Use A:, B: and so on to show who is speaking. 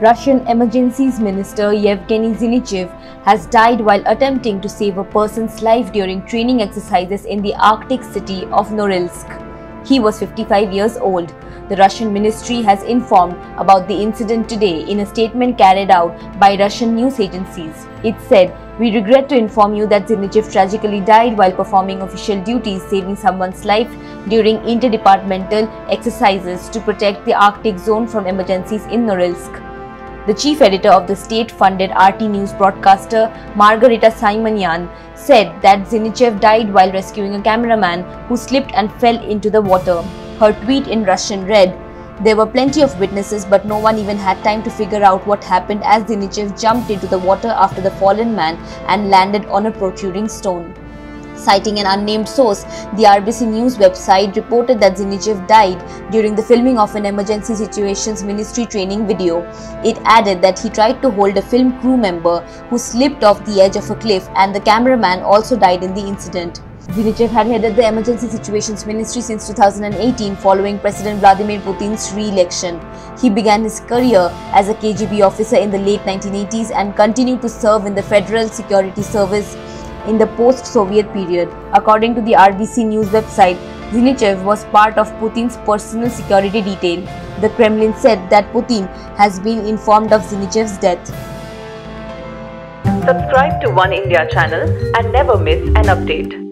A: Russian Emergencies Minister Yevgeny Zinichev has died while attempting to save a person's life during training exercises in the Arctic city of Norilsk. He was 55 years old. The Russian ministry has informed about the incident today in a statement carried out by Russian news agencies. It said, We regret to inform you that Zinichev tragically died while performing official duties saving someone's life during interdepartmental exercises to protect the Arctic zone from emergencies in Norilsk. The chief editor of the state-funded RT News broadcaster, Margarita Simonyan, said that Zinichev died while rescuing a cameraman who slipped and fell into the water. Her tweet in Russian read, There were plenty of witnesses but no one even had time to figure out what happened as Zinichev jumped into the water after the fallen man and landed on a protruding stone. Citing an unnamed source, the RBC News website reported that Zinichev died during the filming of an emergency situations ministry training video. It added that he tried to hold a film crew member who slipped off the edge of a cliff and the cameraman also died in the incident. Zinichev had headed the Emergency Situations Ministry since 2018 following President Vladimir Putin's re-election. He began his career as a KGB officer in the late 1980s and continued to serve in the Federal Security Service in the post-Soviet period. According to the RBC News website, Zinichev was part of Putin's personal security detail. The Kremlin said that Putin has been informed of Zinichev's death.
B: Subscribe to One India channel and never miss an update.